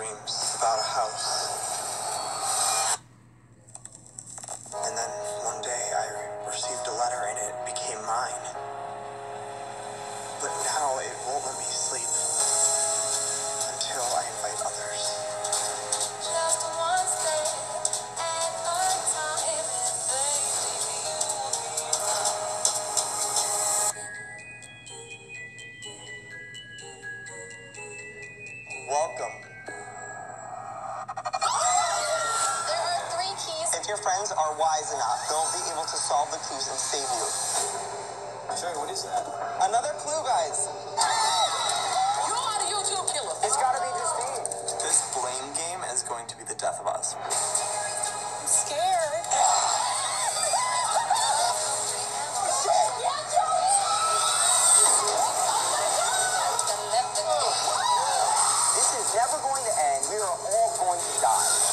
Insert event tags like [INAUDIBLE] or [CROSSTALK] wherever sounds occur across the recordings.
dreams about a house. Solve the clues and save you. Sure, what is that? Another clue, guys. You know how to YouTube killer. It's gotta be Justine. This blame game is going to be the death of us. I'm scared. This is never going to end. We are all going to die.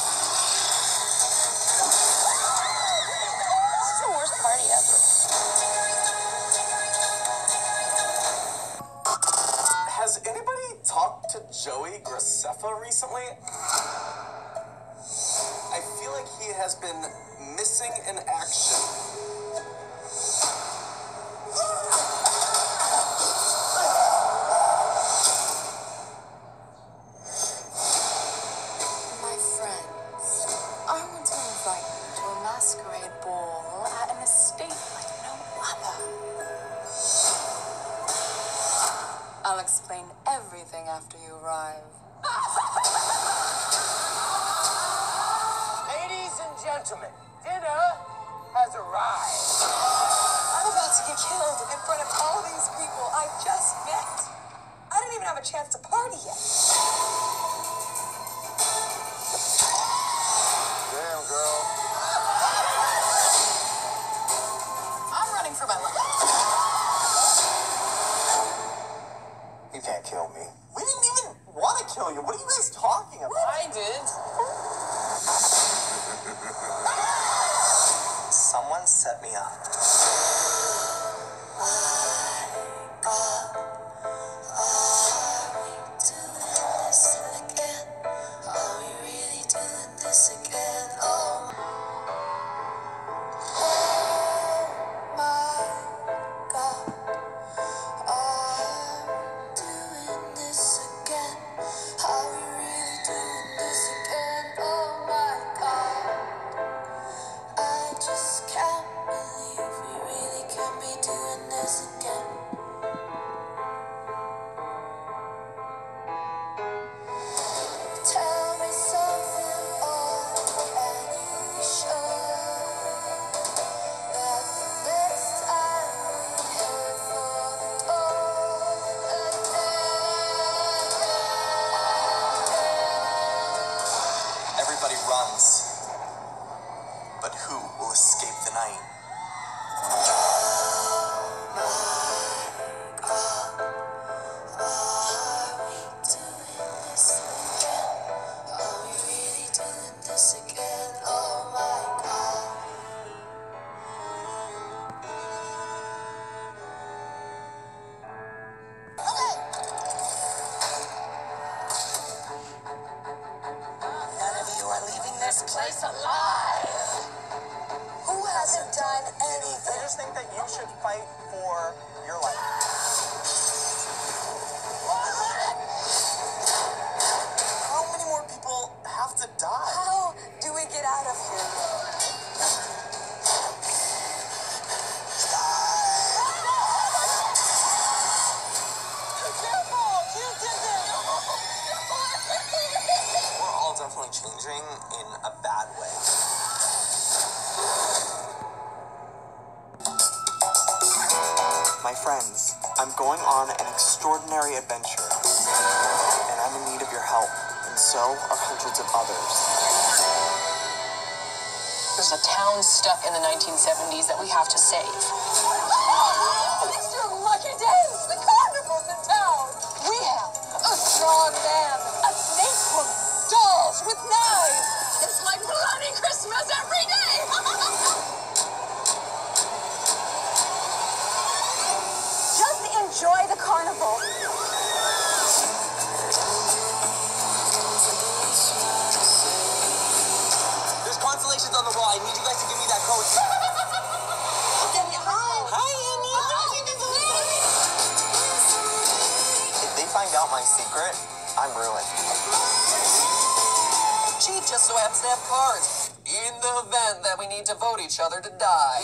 Has been missing in action. My friends, I want to invite you to a masquerade ball at an estate like no other. I'll explain everything after you arrive. [LAUGHS] gentlemen, dinner has arrived. I'm about to get killed in front of all these people I just met. I didn't even have a chance to party yet. Set me up. Runs. But who will escape the night? Changing in a bad way. My friends, I'm going on an extraordinary adventure, and I'm in need of your help, and so are hundreds of others. There's a town stuck in the 1970s that we have to save. Christmas every day! Just enjoy the carnival. There's constellations on the wall. I need you guys to give me that code. [LAUGHS] Oh, find out my secret, I'm ruined. Chief just so happens to have cards. In the event that we need to vote each other to die.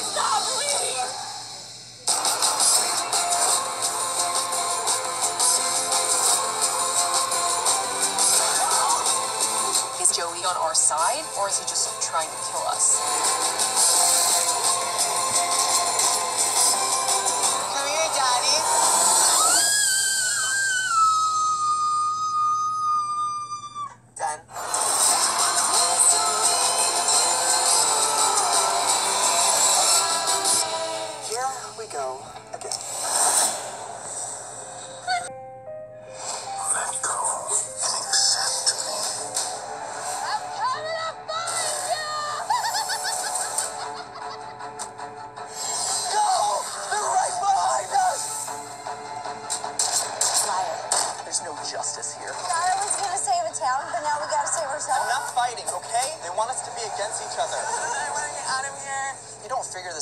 Stop bleeding! Is Joey on our side, or is he just trying to kill us?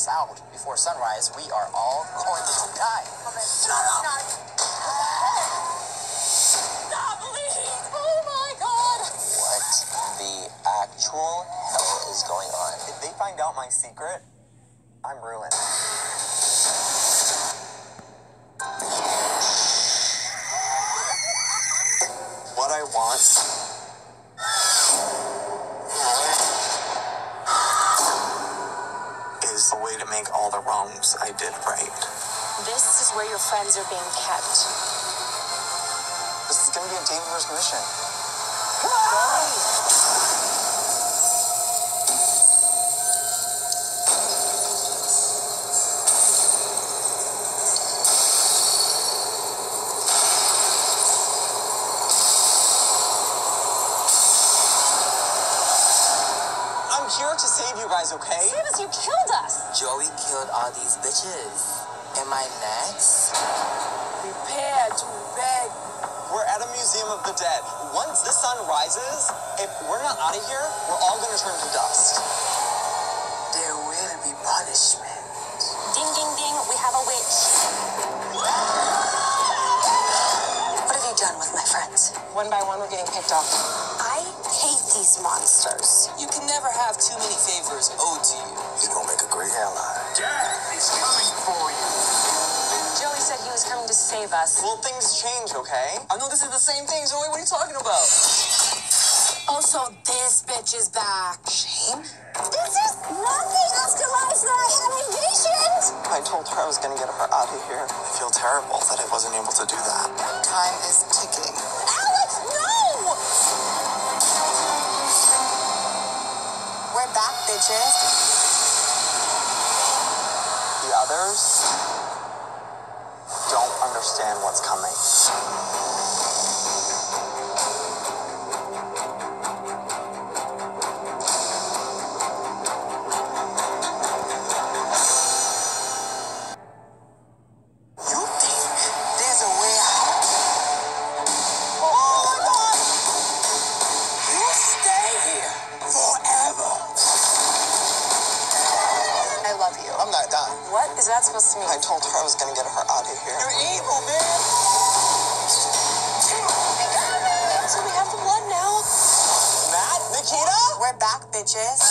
You don't figure this out before sunrise, we are all going to die. Shut up! Stop bleeding! Oh my god! What the actual hell is going on? If they find out my secret, I'm ruined. Make all the wrongs I did right. This is where your friends are being kept. This is gonna be a dangerous mission. I'm here to save you guys, okay? Save us, you killed us! Joey killed all these bitches. Am I next? Prepare to beg. We're at a museum of the dead. Once the sun rises, if we're not out of here, we're all gonna turn to dust. There will be punishment. One by one, we're getting picked off. I hate these monsters. You can never have too many favors owed to you. You're gonna make a great ally. Death is coming for you. Joey said he was coming to save us. Well, things change, okay? I know this is the same thing, Joey. What are you talking about? Also, this bitch is back. Shame? This is nothing after last night having visions! I told her I was gonna get her out of here. I feel terrible that I wasn't able to do that. Time is ticking. The others don't understand what's coming. What is that to mean? I told her I was gonna get her out of here. You're evil, man. So we have the blood now. Matt? Nikita? We're back, bitches.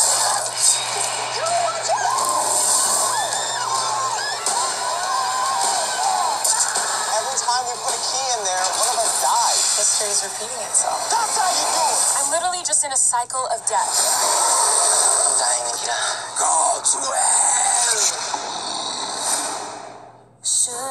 Every time we put a key in there, one of us dies. History is repeating itself. That's how you do it! I'm literally just in a cycle of death. I'm dying, Nikita. Go to hell. Should